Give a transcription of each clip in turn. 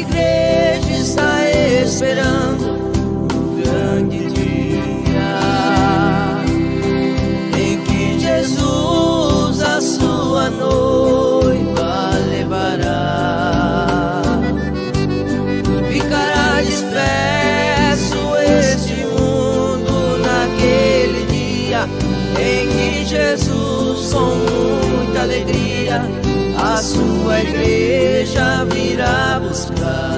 igreja está esperando o grande dia em que Jesus a sua noiva levará. Ficará disperso este mundo naquele dia em que Jesus com muita alegria igreja virá buscar.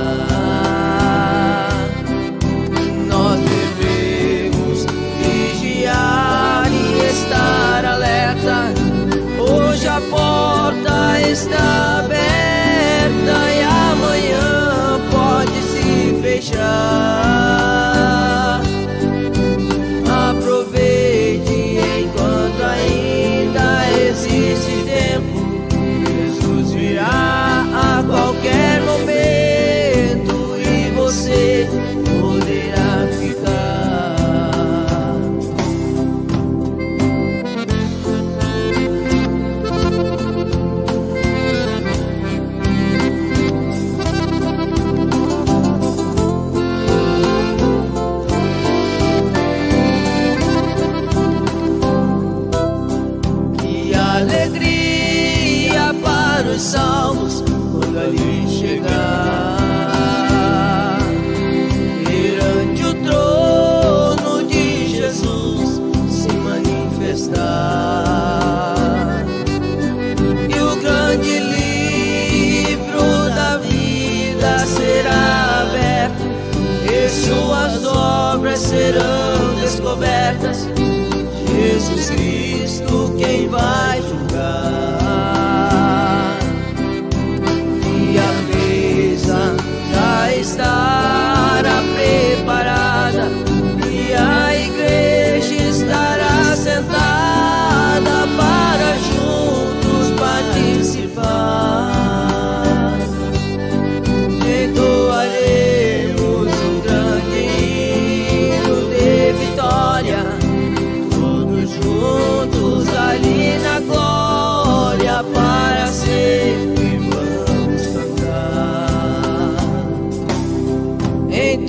Alegria para os salvos quando ali chegar. Perante o trono de Jesus se manifestar. E o grande livro da vida será aberto e suas obras serão descobertas. Jesus Cristo quem vai julgar.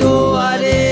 perdoarei.